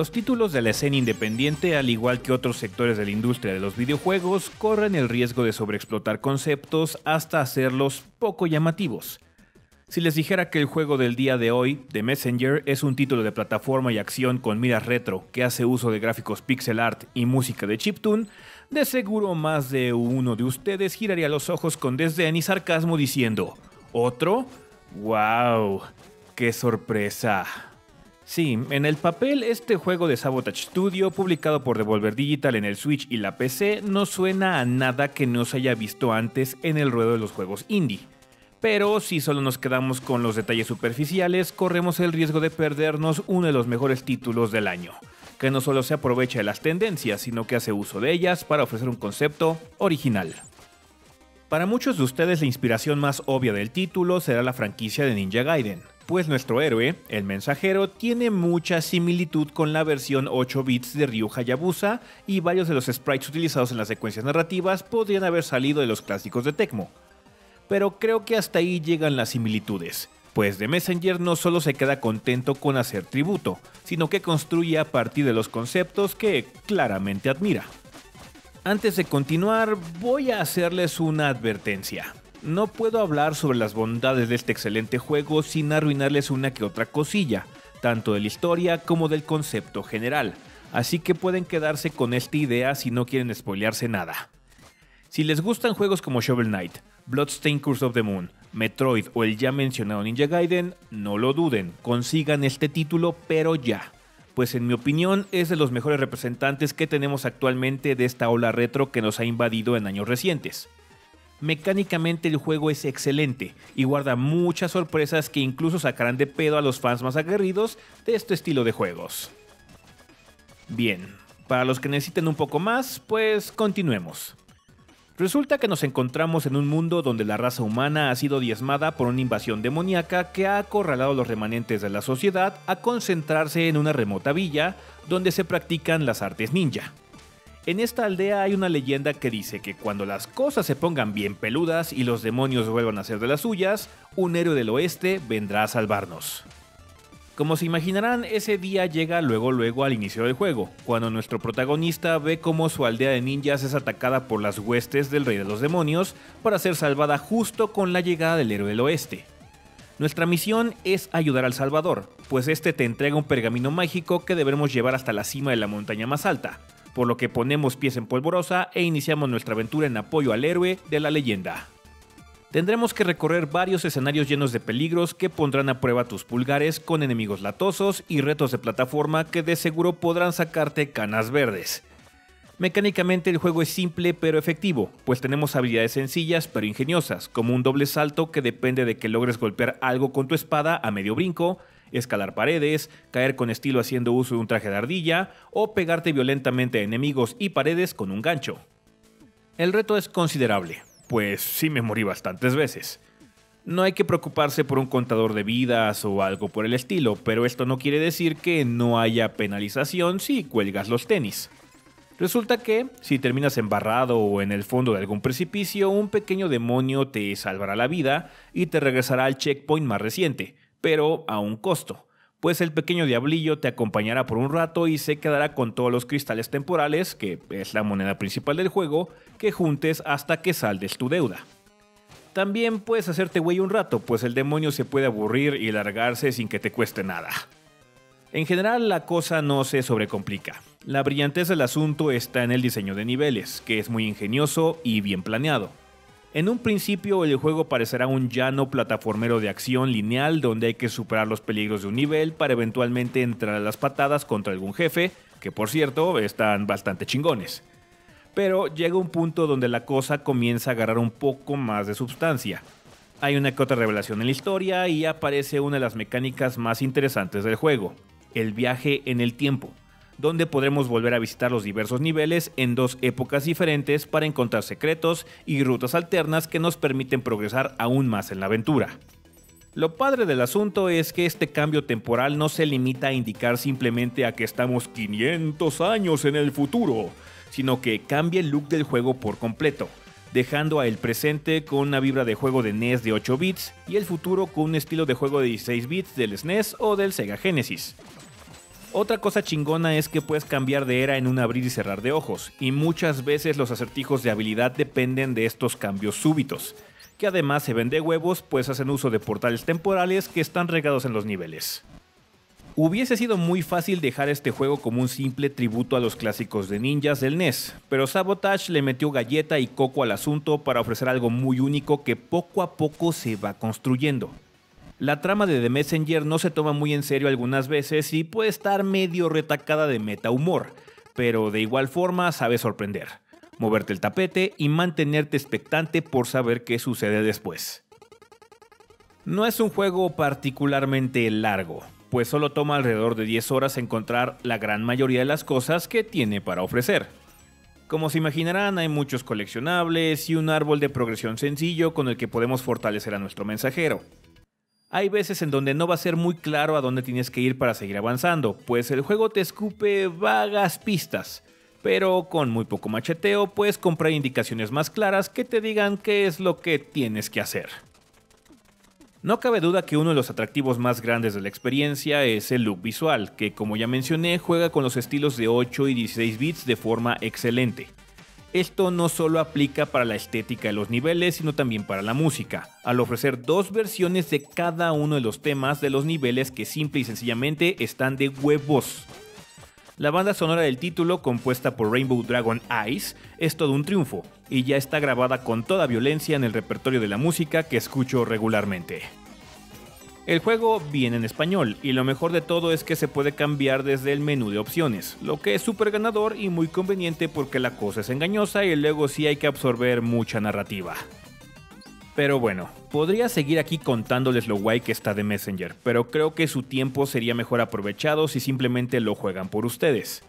Los títulos de la escena independiente, al igual que otros sectores de la industria de los videojuegos, corren el riesgo de sobreexplotar conceptos hasta hacerlos poco llamativos. Si les dijera que el juego del día de hoy, The Messenger, es un título de plataforma y acción con miras retro que hace uso de gráficos pixel art y música de chiptune, de seguro más de uno de ustedes giraría los ojos con desdén y sarcasmo diciendo, ¿otro? ¡Wow! ¡Qué sorpresa! Sí, en el papel este juego de Sabotage Studio, publicado por Devolver Digital en el Switch y la PC, no suena a nada que no se haya visto antes en el ruedo de los juegos indie. Pero si solo nos quedamos con los detalles superficiales, corremos el riesgo de perdernos uno de los mejores títulos del año, que no solo se aprovecha de las tendencias, sino que hace uso de ellas para ofrecer un concepto original. Para muchos de ustedes la inspiración más obvia del título será la franquicia de Ninja Gaiden, pues nuestro héroe, el mensajero, tiene mucha similitud con la versión 8 bits de Ryu Hayabusa y varios de los sprites utilizados en las secuencias narrativas podrían haber salido de los clásicos de Tecmo, pero creo que hasta ahí llegan las similitudes, pues The Messenger no solo se queda contento con hacer tributo, sino que construye a partir de los conceptos que claramente admira. Antes de continuar, voy a hacerles una advertencia. No puedo hablar sobre las bondades de este excelente juego sin arruinarles una que otra cosilla, tanto de la historia como del concepto general, así que pueden quedarse con esta idea si no quieren spoilearse nada. Si les gustan juegos como Shovel Knight, Bloodstained Curse of the Moon, Metroid o el ya mencionado Ninja Gaiden, no lo duden, consigan este título pero ya. Pues en mi opinión es de los mejores representantes que tenemos actualmente de esta ola retro que nos ha invadido en años recientes. Mecánicamente el juego es excelente y guarda muchas sorpresas que incluso sacarán de pedo a los fans más aguerridos de este estilo de juegos. Bien, para los que necesiten un poco más, pues continuemos. Resulta que nos encontramos en un mundo donde la raza humana ha sido diezmada por una invasión demoníaca que ha acorralado a los remanentes de la sociedad a concentrarse en una remota villa donde se practican las artes ninja. En esta aldea hay una leyenda que dice que cuando las cosas se pongan bien peludas y los demonios vuelvan a ser de las suyas, un héroe del oeste vendrá a salvarnos. Como se imaginarán, ese día llega luego luego al inicio del juego, cuando nuestro protagonista ve cómo su aldea de ninjas es atacada por las huestes del rey de los demonios para ser salvada justo con la llegada del héroe del oeste. Nuestra misión es ayudar al Salvador, pues este te entrega un pergamino mágico que deberemos llevar hasta la cima de la montaña más alta, por lo que ponemos pies en polvorosa e iniciamos nuestra aventura en apoyo al héroe de la leyenda. Tendremos que recorrer varios escenarios llenos de peligros que pondrán a prueba tus pulgares con enemigos latosos y retos de plataforma que de seguro podrán sacarte canas verdes. Mecánicamente el juego es simple pero efectivo, pues tenemos habilidades sencillas pero ingeniosas, como un doble salto que depende de que logres golpear algo con tu espada a medio brinco, escalar paredes, caer con estilo haciendo uso de un traje de ardilla o pegarte violentamente a enemigos y paredes con un gancho. El reto es considerable, pues sí me morí bastantes veces. No hay que preocuparse por un contador de vidas o algo por el estilo, pero esto no quiere decir que no haya penalización si cuelgas los tenis. Resulta que, si terminas embarrado o en el fondo de algún precipicio, un pequeño demonio te salvará la vida y te regresará al checkpoint más reciente, pero a un costo, pues el pequeño diablillo te acompañará por un rato y se quedará con todos los cristales temporales, que es la moneda principal del juego, que juntes hasta que saldes tu deuda. También puedes hacerte güey un rato, pues el demonio se puede aburrir y largarse sin que te cueste nada. En general la cosa no se sobrecomplica. La brillantez del asunto está en el diseño de niveles, que es muy ingenioso y bien planeado. En un principio el juego parecerá un llano plataformero de acción lineal donde hay que superar los peligros de un nivel para eventualmente entrar a las patadas contra algún jefe, que por cierto están bastante chingones. Pero llega un punto donde la cosa comienza a agarrar un poco más de sustancia. Hay una que otra revelación en la historia y aparece una de las mecánicas más interesantes del juego, el viaje en el tiempo donde podremos volver a visitar los diversos niveles en dos épocas diferentes para encontrar secretos y rutas alternas que nos permiten progresar aún más en la aventura. Lo padre del asunto es que este cambio temporal no se limita a indicar simplemente a que estamos 500 años en el futuro, sino que cambia el look del juego por completo, dejando a el presente con una vibra de juego de NES de 8 bits y el futuro con un estilo de juego de 16 bits del SNES o del Sega Genesis. Otra cosa chingona es que puedes cambiar de era en un abrir y cerrar de ojos, y muchas veces los acertijos de habilidad dependen de estos cambios súbitos, que además se ven de huevos pues hacen uso de portales temporales que están regados en los niveles. Hubiese sido muy fácil dejar este juego como un simple tributo a los clásicos de ninjas del NES, pero Sabotage le metió galleta y coco al asunto para ofrecer algo muy único que poco a poco se va construyendo. La trama de The Messenger no se toma muy en serio algunas veces y puede estar medio retacada de meta humor, pero de igual forma sabe sorprender, moverte el tapete y mantenerte expectante por saber qué sucede después. No es un juego particularmente largo, pues solo toma alrededor de 10 horas encontrar la gran mayoría de las cosas que tiene para ofrecer. Como se imaginarán, hay muchos coleccionables y un árbol de progresión sencillo con el que podemos fortalecer a nuestro mensajero. Hay veces en donde no va a ser muy claro a dónde tienes que ir para seguir avanzando, pues el juego te escupe vagas pistas, pero con muy poco macheteo puedes comprar indicaciones más claras que te digan qué es lo que tienes que hacer. No cabe duda que uno de los atractivos más grandes de la experiencia es el look visual, que como ya mencioné juega con los estilos de 8 y 16 bits de forma excelente. Esto no solo aplica para la estética de los niveles, sino también para la música, al ofrecer dos versiones de cada uno de los temas de los niveles que simple y sencillamente están de huevos. La banda sonora del título, compuesta por Rainbow Dragon Eyes, es todo un triunfo, y ya está grabada con toda violencia en el repertorio de la música que escucho regularmente. El juego viene en español y lo mejor de todo es que se puede cambiar desde el menú de opciones, lo que es súper ganador y muy conveniente porque la cosa es engañosa y luego sí hay que absorber mucha narrativa. Pero bueno, podría seguir aquí contándoles lo guay que está de Messenger, pero creo que su tiempo sería mejor aprovechado si simplemente lo juegan por ustedes.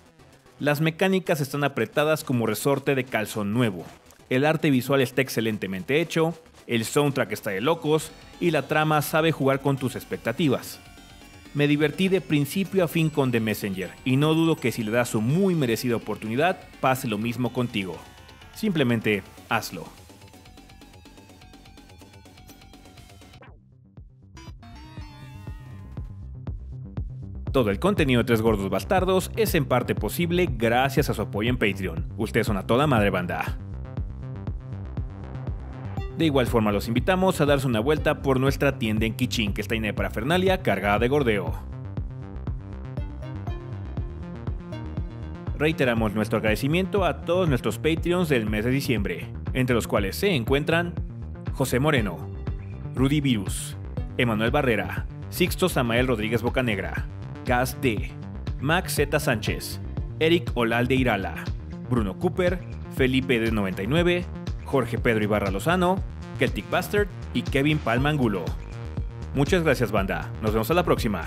Las mecánicas están apretadas como resorte de calzón nuevo. El arte visual está excelentemente hecho, el soundtrack está de locos y la trama sabe jugar con tus expectativas. Me divertí de principio a fin con The Messenger y no dudo que si le das su muy merecida oportunidad pase lo mismo contigo. Simplemente hazlo. Todo el contenido de Tres Gordos Bastardos es en parte posible gracias a su apoyo en Patreon. Ustedes son a toda madre banda. De igual forma los invitamos a darse una vuelta por nuestra tienda en Kichin que está en para Fernalia cargada de gordeo. Reiteramos nuestro agradecimiento a todos nuestros Patreons del mes de diciembre, entre los cuales se encuentran José Moreno, Rudy Virus, Emanuel Barrera, Sixto Samael Rodríguez Bocanegra, Gas D, Max Z Sánchez, Eric Olalde Irala, Bruno Cooper, Felipe de 99, Jorge Pedro Ibarra Lozano, Celtic Bastard y Kevin Palmangulo. Muchas gracias banda, nos vemos a la próxima.